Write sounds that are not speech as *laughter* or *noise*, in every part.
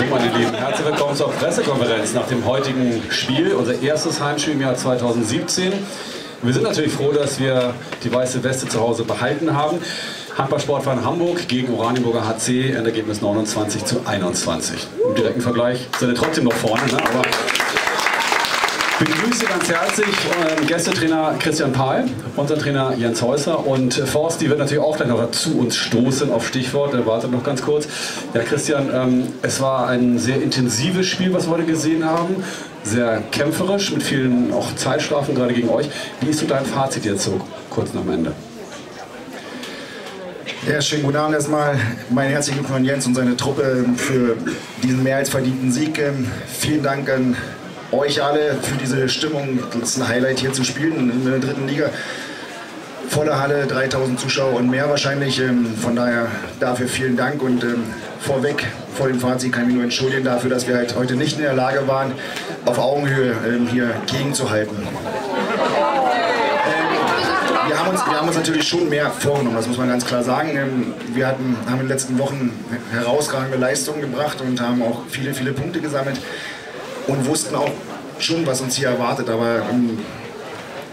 So, meine Lieben, herzlich willkommen zur Pressekonferenz nach dem heutigen Spiel, unser erstes Heimspiel im Jahr 2017. Wir sind natürlich froh, dass wir die weiße Weste zu Hause behalten haben. Handballsportverein Hamburg gegen Oranienburger HC, Endergebnis 29 zu 21. Im direkten Vergleich sind wir trotzdem noch vorne, ne? aber begrüße ganz herzlich äh, Gästetrainer Christian Pahl, unser Trainer Jens Häuser und Forst, die wird natürlich auch gleich noch zu uns stoßen auf Stichwort, er wartet noch ganz kurz. Ja Christian, ähm, es war ein sehr intensives Spiel, was wir heute gesehen haben, sehr kämpferisch, mit vielen auch Zeitstrafen gerade gegen euch. Wie ist so dein Fazit jetzt so kurz nach dem Ende? Ja, schönen guten Abend erstmal. Mein herzlichen Glückwunsch an Jens und seine Truppe für diesen mehr als verdienten Sieg. Ähm, vielen Dank an euch alle für diese Stimmung. Das ist ein Highlight hier zu spielen in der dritten Liga. Volle Halle, 3000 Zuschauer und mehr wahrscheinlich. Ähm, von daher dafür vielen Dank und ähm, vorweg vor dem Fazit kann ich mich nur entschuldigen dafür, dass wir halt heute nicht in der Lage waren, auf Augenhöhe ähm, hier gegenzuhalten. Wir haben, uns, wir haben uns natürlich schon mehr vorgenommen, das muss man ganz klar sagen. Wir hatten, haben in den letzten Wochen herausragende Leistungen gebracht und haben auch viele, viele Punkte gesammelt und wussten auch schon, was uns hier erwartet. Aber ähm,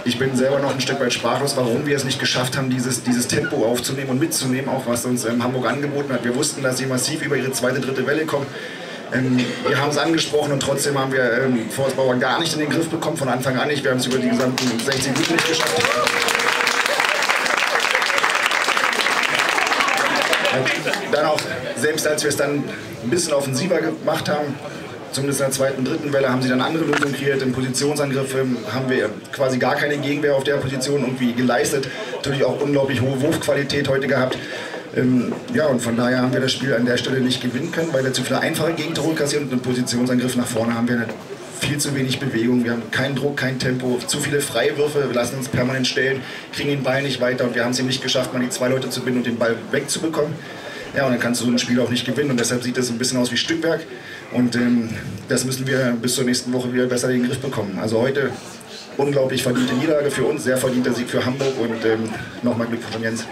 ich bin selber noch ein Stück weit sprachlos, warum wir es nicht geschafft haben, dieses, dieses Tempo aufzunehmen und mitzunehmen, auch was uns ähm, Hamburg angeboten hat. Wir wussten, dass sie massiv über ihre zweite, dritte Welle kommen. Ähm, wir haben es angesprochen und trotzdem haben wir ähm, Forst Bauer gar nicht in den Griff bekommen, von Anfang an nicht. Wir haben es über die gesamten 60 Minuten nicht geschafft. Dann auch, selbst als wir es dann ein bisschen offensiver gemacht haben, zumindest in der zweiten, dritten Welle haben sie dann andere Lösungen kreiert. Im Positionsangriff ähm, haben wir quasi gar keine Gegenwehr auf der Position irgendwie geleistet. Natürlich auch unglaublich hohe Wurfqualität heute gehabt. Ähm, ja, und von daher haben wir das Spiel an der Stelle nicht gewinnen können, weil wir zu viele einfache Gegentore kassieren und im Positionsangriff nach vorne haben wir viel zu wenig Bewegung. Wir haben keinen Druck, kein Tempo, zu viele Freiwürfe. Wir lassen uns permanent stellen, kriegen den Ball nicht weiter und wir haben es eben nicht geschafft, mal die zwei Leute zu binden und den Ball wegzubekommen. Ja, und dann kannst du so ein Spiel auch nicht gewinnen und deshalb sieht das ein bisschen aus wie Stückwerk. Und ähm, das müssen wir bis zur nächsten Woche wieder besser in den Griff bekommen. Also heute unglaublich verdiente Niederlage für uns, sehr verdienter Sieg für Hamburg und ähm, nochmal Glückwunsch an Jens.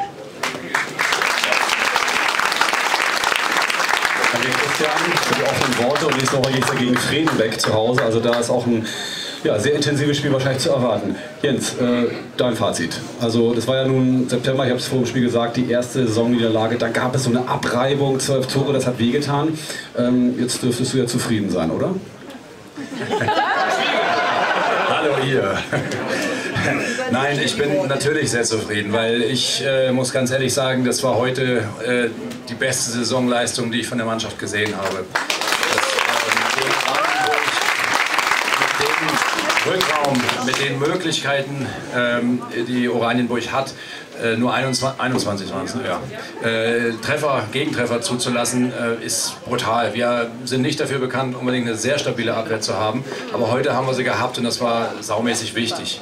Danke Christian für die offenen Worte und nächste Woche geht es gegen Fredenbeck zu Hause. Also da ist auch ein ja, sehr intensives Spiel wahrscheinlich zu erwarten. Jens, äh, dein Fazit. Also das war ja nun September, ich habe es vor dem Spiel gesagt, die erste Saisonniederlage, da gab es so eine Abreibung, zwölf Tore, das hat wehgetan. Ähm, jetzt dürftest du ja zufrieden sein, oder? *laughs* Hallo ihr. Nein, ich bin natürlich sehr zufrieden, weil ich äh, muss ganz ehrlich sagen, das war heute äh, die beste Saisonleistung, die ich von der Mannschaft gesehen habe. Mit den Möglichkeiten, ähm, die Oranienburg hat, äh, nur 21, 21 waren es, ja. Äh, Treffer, Gegentreffer zuzulassen, äh, ist brutal. Wir sind nicht dafür bekannt, unbedingt eine sehr stabile Abwehr zu haben, aber heute haben wir sie gehabt und das war saumäßig wichtig.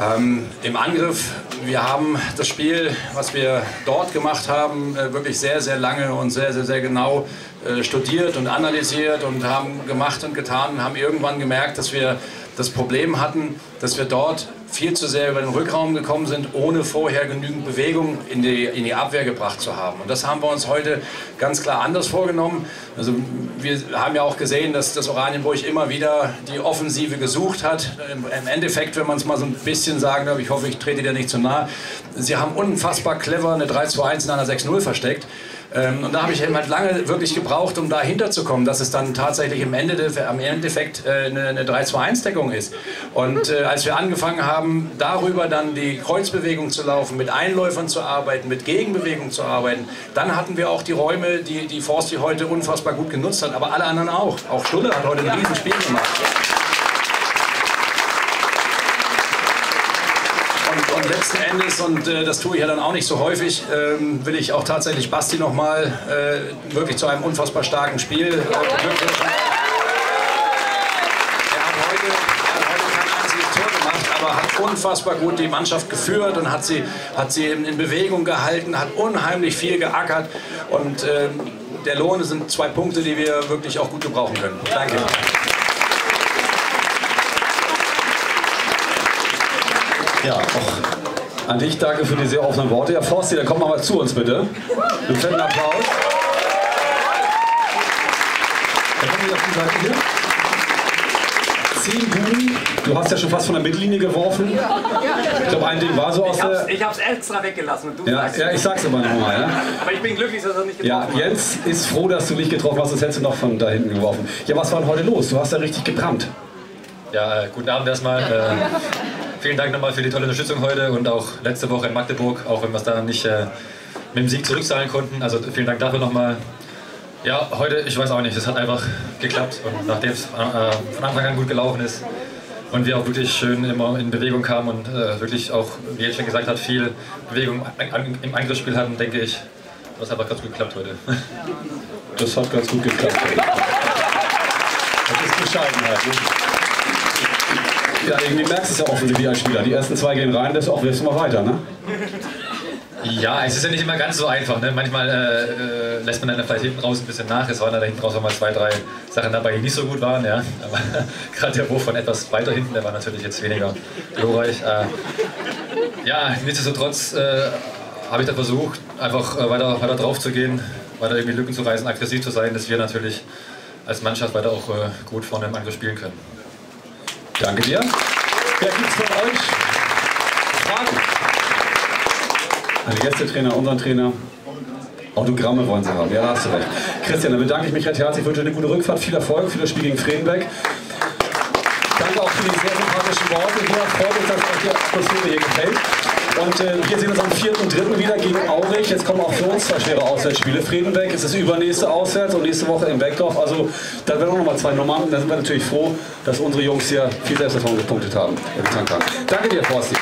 Ähm, Im Angriff, wir haben das Spiel, was wir dort gemacht haben, äh, wirklich sehr, sehr lange und sehr, sehr, sehr genau äh, studiert und analysiert und haben gemacht und getan und haben irgendwann gemerkt, dass wir das Problem hatten, dass wir dort viel zu sehr über den Rückraum gekommen sind, ohne vorher genügend Bewegung in die, in die Abwehr gebracht zu haben. Und das haben wir uns heute ganz klar anders vorgenommen. Also wir haben ja auch gesehen, dass das Oranienburg immer wieder die Offensive gesucht hat. Im, Endeffekt, wenn man es mal so ein bisschen sagen darf, ich hoffe, ich trete dir nicht zu nahe, sie haben unfassbar clever eine 3-2-1 in einer 6-0 versteckt. Ähm, und da habe ich halt lange wirklich gebraucht, um dahinter zu kommen, dass es dann tatsächlich im, Ende, am Endeffekt äh, eine, eine 3-2-1-Deckung ist. Und äh, als wir angefangen haben, darüber dann die Kreuzbewegung zu laufen, mit Einläufern zu arbeiten, mit Gegenbewegung zu arbeiten, dann hatten wir auch die Räume, die die Forsti heute unfassbar gut genutzt hat, aber alle anderen auch. Auch Stulle hat heute ein Riesenspiel gemacht. Und letzten Endes, und äh, das tue ich ja dann auch nicht so häufig, ähm, will ich auch tatsächlich Basti nochmal äh, wirklich zu einem unfassbar starken Spiel äh, beglückwünschen. Er hat heute, kein einziges Tor gemacht, aber hat unfassbar gut die Mannschaft geführt und hat sie, hat sie in, in Bewegung gehalten, hat unheimlich viel geackert. Und ähm, der Lohn sind zwei Punkte, die wir wirklich auch gut gebrauchen können. Danke. Ja, auch an dich danke für die sehr offenen Worte. Ja, Forsti, dann komm mal, mal zu uns bitte. Einen fetten Applaus. mich auf die Seite hier. Zehn Buben. Du hast ja schon fast von der Mittellinie geworfen. Ich glaube, ein Ding war so aus Ich hab's, der. ich hab's extra weggelassen und du Ja, sagst ja, ich sag's aber nochmal. Ja. Aber ich bin glücklich, dass er nicht ja, getroffen hat. Jens ist froh, dass du nicht getroffen hast, sonst hättest du noch von da hinten geworfen. Ja, was war denn heute los? Du hast da richtig gebrannt. Ja, äh, guten Abend erstmal. Äh, vielen Dank nochmal für die tolle Unterstützung heute und auch letzte Woche in Magdeburg, auch wenn wir es da nicht äh, mit dem Sieg zurückzahlen konnten. Also vielen Dank dafür nochmal. Ja, heute, ich weiß auch nicht, es hat einfach geklappt und nachdem es äh, von Anfang an gut gelaufen ist und wir auch wirklich schön immer in Bewegung kamen und äh, wirklich auch, wie Jens schon gesagt hat, viel Bewegung im Angriffsspiel hatten, denke ich, das hat einfach ganz gut geklappt heute. Das hat ganz gut geklappt. Das ist Bescheidenheit. Ja, irgendwie merkst du es ja offensichtlich als Spieler. Die ersten zwei gehen rein, das auch wirst du mal weiter, ne? Ja, es ist ja nicht immer ganz so einfach. Ne? Manchmal äh, äh, lässt man dann vielleicht hinten raus ein bisschen nach. Es waren da hinten raus auch mal zwei, drei Sachen dabei, die nicht so gut waren. Ja? Aber *laughs* gerade der Wurf von etwas weiter hinten, der war natürlich jetzt weniger glorreich. Äh, ja, nichtsdestotrotz äh, habe ich dann versucht, einfach äh, weiter, weiter drauf zu gehen, weiter irgendwie Lücken zu reißen, aggressiv zu sein, dass wir natürlich als Mannschaft weiter auch gut vorne im Angriff spielen können. Danke dir. Wer gibt's von euch Fragen? An die Gästetrainer, unseren Trainer. Autogramme wollen sie haben. Ja, hast du recht. Christian, dann bedanke ich mich recht herzlich. Ich wünsche eine gute Rückfahrt, viel Erfolg für das Spiel gegen Freenbeck. Danke auch für die sehr sympathischen Worte. Hier freut uns, dass euch die Atmosphäre hier gefällt. Und äh, wir sehen uns am 4.3. wieder gegen Aurich. Jetzt kommen auch für uns zwei schwere Auswärtsspiele. Friedenbeck ist das übernächste Auswärts und nächste Woche in Beckdorf. Also da werden auch nochmal zwei Nummern. Da sind wir natürlich froh, dass unsere Jungs hier viel Selbstvertrauen gepunktet haben. Danke dir, Forsti.